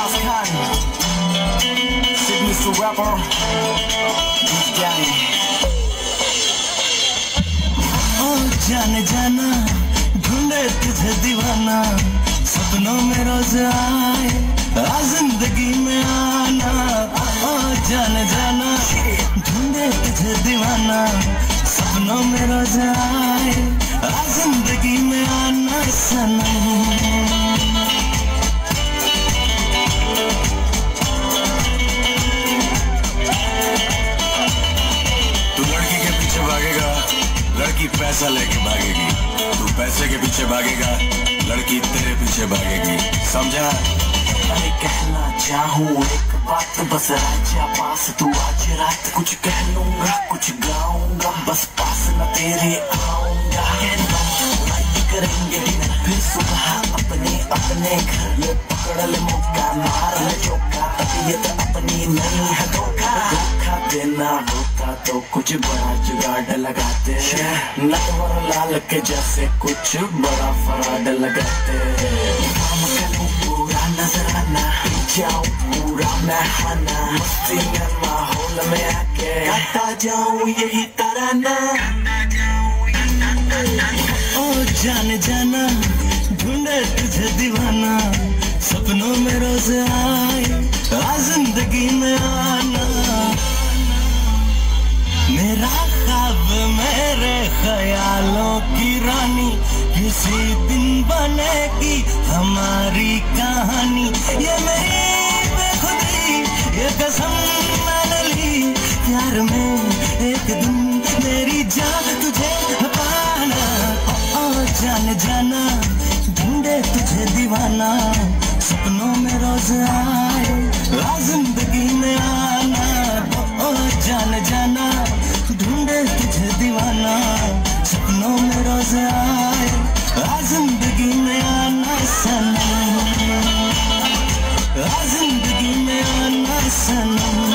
Boss Cotton, Sid Mr. Rapper. ओ जाने जाना ढूंढे तुझे दीवाना सपनों में रोज आए आ ज़िंदगी में आना ओ जाने जाना ढूंढे तुझे दीवाना सपनों में रोज आए आ ज़िंदगी में आना सनम लड़की पैसा लेके भागेगी। तू पैसे के पीछे भागेगा, लड़की तेरे पीछे भागेगी। समझा? अरे कहना चाहूँ, एक बात बस राजा पास। तू आज रात कुछ कह लूँगा, कुछ गाऊँगा। बस पास न तेरे आऊँगा। करेंगे फिर सुबह अपने अपने घर में पकड़ ले मौका मार। ले चौका तबीयत अपनी नहीं है, धोखा देना होता तो कुछ बड़ा जुगाड़ लगाते। नटवर लाल के जैसे कुछ बड़ा फराड लगाते। पूरा नजराना, जाऊँ पूरा मैं मस्ती में माहौल में आके गाता जाऊँ यही तराना। ओ जाने जाना, ढूंढे तुझे दीवाना। सपनों में रोज आ ख्वाब मेरे ख्यालों की रानी, किसी दिन बनेगी हमारी कहानी। ये मेरी बेखुदी, ये कसम मैंने ली। प्यार में एक दिन मेरी जान तुझे पाना ओ जाने जाना, ढूंढे तुझे दीवाना। सपनों में रोज आ listening.